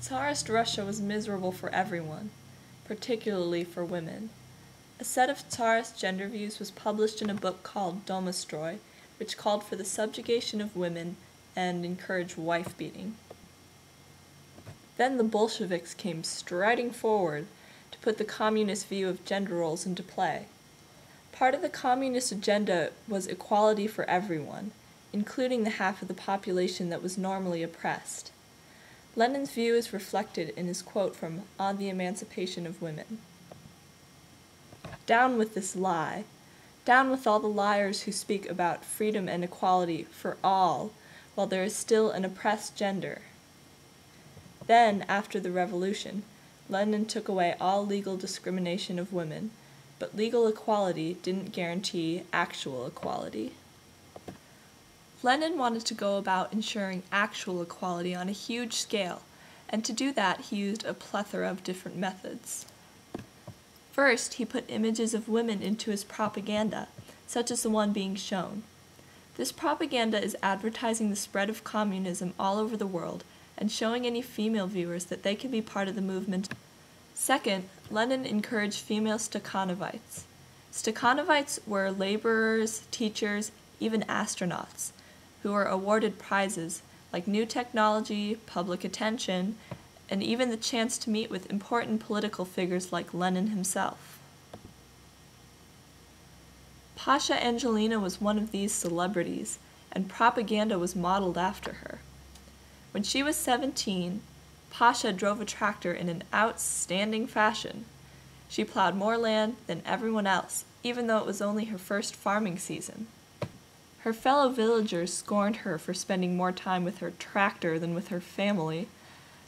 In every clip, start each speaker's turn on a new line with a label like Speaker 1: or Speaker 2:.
Speaker 1: Tsarist Russia was miserable for everyone, particularly for women. A set of Tsarist gender views was published in a book called Domostroy, which called for the subjugation of women and encouraged wife beating. Then the Bolsheviks came striding forward to put the communist view of gender roles into play. Part of the communist agenda was equality for everyone, including the half of the population that was normally oppressed. Lenin's view is reflected in his quote from On the Emancipation of Women. Down with this lie. Down with all the liars who speak about freedom and equality for all, while there is still an oppressed gender. Then, after the revolution, Lenin took away all legal discrimination of women, but legal equality didn't guarantee actual equality. Lenin wanted to go about ensuring actual equality on a huge scale, and to do that he used a plethora of different methods. First, he put images of women into his propaganda, such as the one being shown. This propaganda is advertising the spread of communism all over the world and showing any female viewers that they can be part of the movement. Second, Lenin encouraged female Stakhanovites. Stakhanovites were laborers, teachers, even astronauts, who were awarded prizes like new technology, public attention, and even the chance to meet with important political figures like Lenin himself. Pasha Angelina was one of these celebrities, and propaganda was modeled after her. When she was 17, Pasha drove a tractor in an outstanding fashion. She plowed more land than everyone else, even though it was only her first farming season. Her fellow villagers scorned her for spending more time with her tractor than with her family,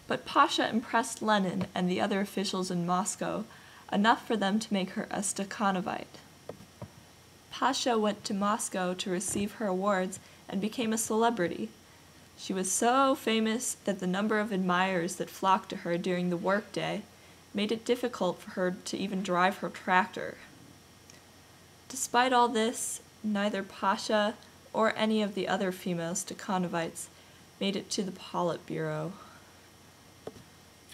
Speaker 1: but Pasha impressed Lenin and the other officials in Moscow enough for them to make her a Stakhanovite. Pasha went to Moscow to receive her awards and became a celebrity. She was so famous that the number of admirers that flocked to her during the workday made it difficult for her to even drive her tractor. Despite all this, neither Pasha or any of the other female Stakhanovites made it to the Politburo.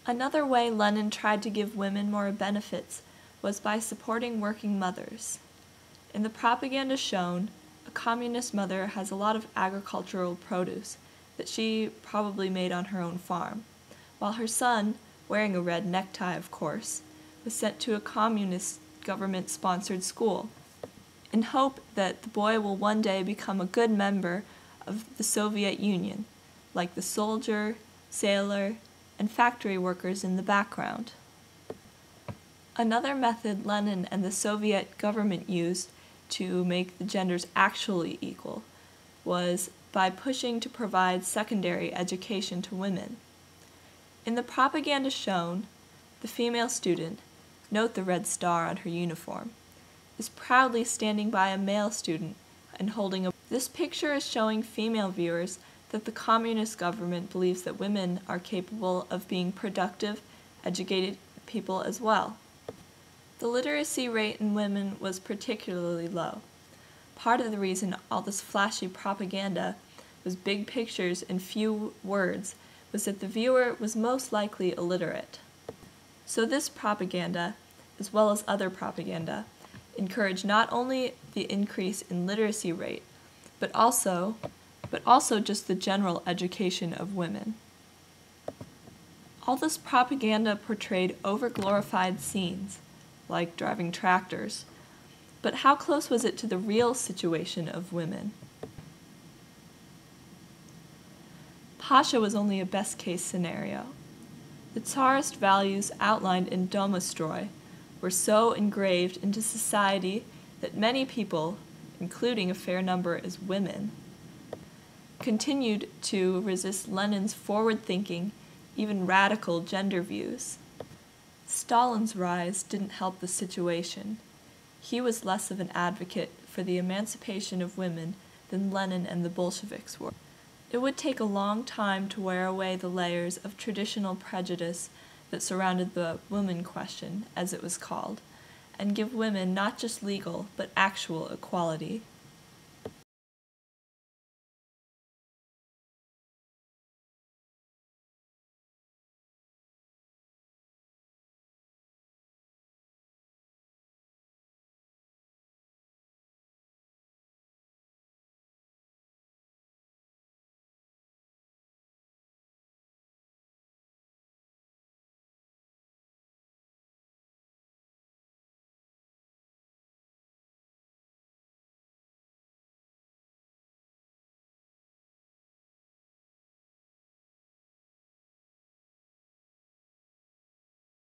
Speaker 1: Another way Lenin tried to give women more benefits was by supporting working mothers. In the propaganda shown, a communist mother has a lot of agricultural produce that she probably made on her own farm, while her son, wearing a red necktie of course, was sent to a communist government sponsored school, in hope that the boy will one day become a good member of the Soviet Union, like the soldier, sailor, and factory workers in the background. Another method Lenin and the Soviet government used to make the genders actually equal was by pushing to provide secondary education to women. In the propaganda shown, the female student, note the red star on her uniform, is proudly standing by a male student and holding a. This picture is showing female viewers that the communist government believes that women are capable of being productive, educated people as well. The literacy rate in women was particularly low. Part of the reason all this flashy propaganda was big pictures and few words was that the viewer was most likely illiterate. So this propaganda, as well as other propaganda, encouraged not only the increase in literacy rate, but also but also just the general education of women. All this propaganda portrayed overglorified scenes, like driving tractors, but how close was it to the real situation of women? Pasha was only a best case scenario. The Tsarist values outlined in Domostroy were so engraved into society that many people, including a fair number as women, continued to resist Lenin's forward thinking, even radical gender views. Stalin's rise didn't help the situation. He was less of an advocate for the emancipation of women than Lenin and the Bolsheviks were. It would take a long time to wear away the layers of traditional prejudice that surrounded the woman question, as it was called, and give women not just legal but actual equality.